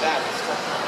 that.